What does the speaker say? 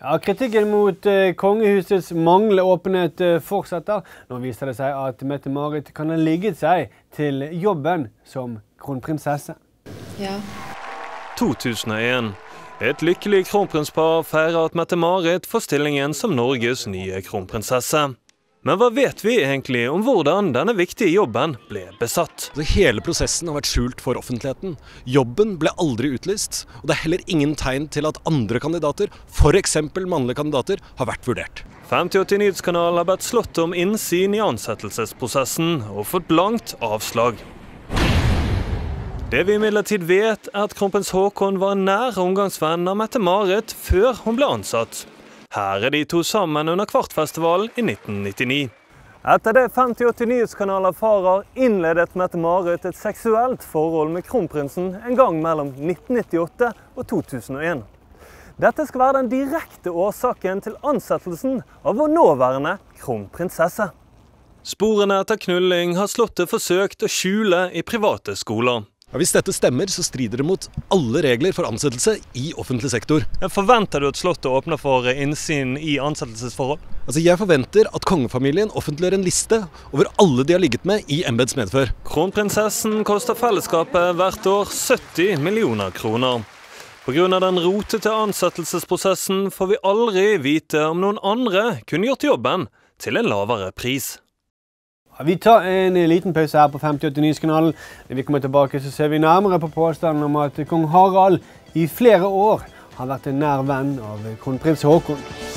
Ja, Kritikken mot eh, kongehusets manglende åpenhet eh, fortsetter. Nå viser det seg at Mette-Marit kan ha ligget seg til jobben som kronprinsesse. Ja. 2001. Et lykkelig kronprinspar feirer at Mette-Marit får stillingen som Norges nye kronprinsesse. Men hva vet vi egentlig om hvordan denne viktige jobben ble besatt? Altså, hele prosessen har vært skjult for offentligheten. Jobben ble aldri utlyst, og det er heller ingen tegn til at andre kandidater, f.eks. mannlige kandidater, har vært vurdert. 5080 Nyhetskanal har bedt slått om innsyn i ansettelsesprosessen, og fått blankt avslag. Det vi imidlertid vet, er at kronprins Haakon var nær omgangsvenn av Mette-Marit før hun ble ansatt. Her er de to sammen under Kvartfestivalen i 1999. Etter det 5080 nyhetskanaler farer, innledet Mette-Marit et seksuelt forhold med kronprinsen en gang mellom 1998 og 2001. Dette skal være den direkte årsaken til ansettelsen av vår nåværende kronprinsesse. Sporene etter knulling har Slottet forsøkt å skjule i private skoler. Ja, hvis dette stemmer, så strider det mot alle regler for ansettelse i offentlig sektor. Forventer du at Slottet åpner for innsyn i ansettelsesforhold? Altså, Jeg forventer at kongefamilien offentliggjør en liste over alle de har ligget med i embets medfør. Kronprinsessen koster fellesskapet hvert år 70 millioner kroner. Pga. den rotete ansettelsesprosessen får vi aldri vite om noen andre kunne gjort jobben til en lavere pris. Vi tar en liten pause her på 5080 Nyhetskanalen. Når vi kommer tilbake, så ser vi nærmere på påstanden om at kong Harald i flere år har vært en nær venn av kronprins Haakon.